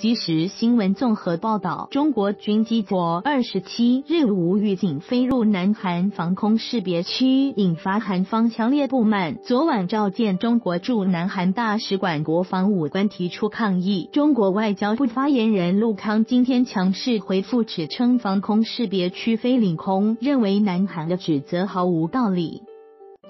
即时新闻综合报道，中国军机昨二十七日无预警飞入南韩防空识别区，引发韩方强烈不满。昨晚召见中国驻南韩大使馆国防武官提出抗议。中国外交部发言人陆康今天强势回复，指称防空识别区非领空，认为南韩的指责毫无道理。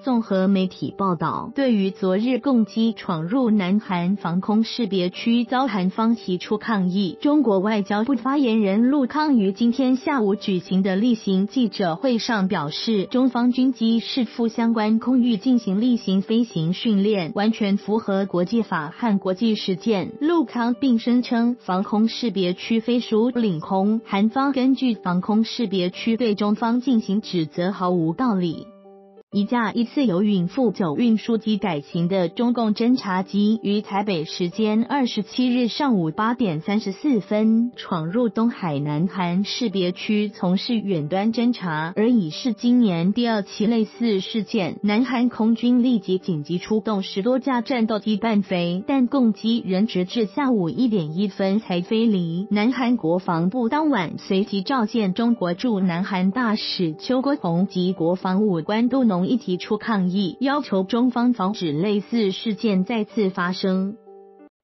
综合媒体报道，对于昨日共机闯入南韩防空识别区遭韩方提出抗议，中国外交部发言人陆康于今天下午举行的例行记者会上表示，中方军机是赴相关空域进行例行飞行训练，完全符合国际法和国际实践。陆康并声称，防空识别区非属领空，韩方根据防空识别区对中方进行指责毫无道理。一架疑似由运负九运输机改型的中共侦察机，于台北时间二十七日上午八点三十四分闯入东海南韩识别区，从事远端侦察，而已是今年第二起类似事件。南韩空军立即紧急出动十多架战斗机伴飞，但共机仍直至下午一点一分才飞离。南韩国防部当晚随即召见中国驻南韩大使邱国洪及国防武官杜农。同一提出抗议，要求中方防止类似事件再次发生。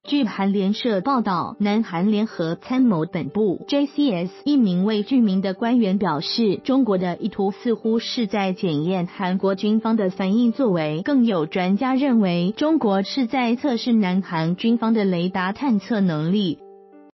据韩联社报道，南韩联合参谋本部 （JCS） 一名未具名的官员表示，中国的意图似乎是在检验韩国军方的反应作为。更有专家认为，中国是在测试南韩军方的雷达探测能力。